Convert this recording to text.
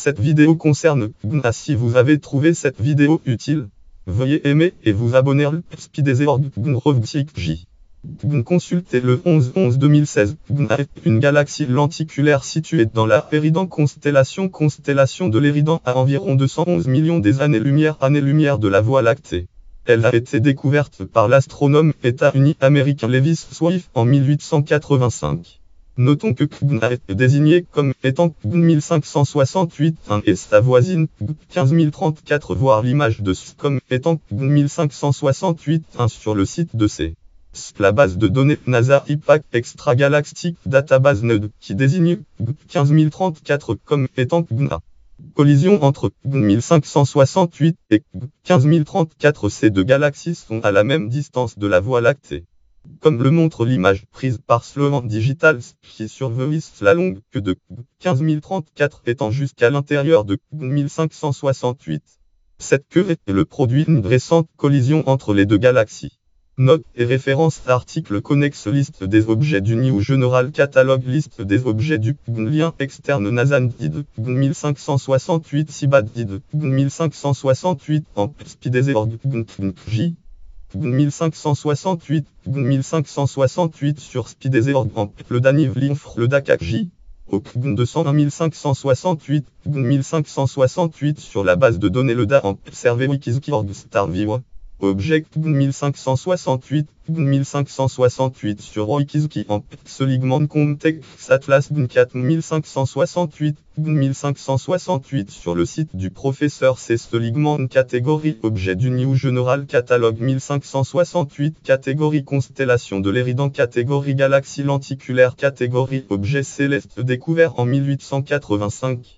Cette vidéo concerne Pugna. Si vous avez trouvé cette vidéo utile, veuillez aimer et vous abonner à J. Consultez le 11-11-2016. est une galaxie lenticulaire située dans la Péridan constellation constellation de l'Éridan à environ 211 millions des années-lumière années-lumière de la Voie lactée. Elle a été découverte par l'astronome États-Unis américain Lewis Swift en 1885. Notons que Kubna est désigné comme étant 1568 et sa voisine 15034 voire l'image de S comme étant 1568 sur le site de C. La base de données NASA IPAC Extragalactic Database Node qui désigne 15034 comme étant Kubna. Collision entre 1568 et 15034 Ces deux galaxies sont à la même distance de la Voie lactée comme le montre l'image prise par Sloan Digital qui surveille la longue que de 15034 étant jusqu'à l'intérieur de 1568. Cette queue est le produit d'une récente collision entre les deux galaxies. Note et référence article connexe liste des objets du New General Catalog liste des objets du lien externe NASA DID 1568 Sibad DID 1568 en Spidezeorg J 1568, 1568 sur Spidezeorg en le Daniv Linfr le Dakakji. Au 201 1568, 1568 sur la base de données le DA en Server Wikizorg Star Viewer. Object 1568, 1568 sur Oikizuki en Pixeligman Context Atlas 4568, 1568 sur le site du professeur C. Seligman catégorie objet du New General Catalogue 1568 catégorie constellation de l'Éridan catégorie galaxie lenticulaire catégorie objet céleste découvert en 1885.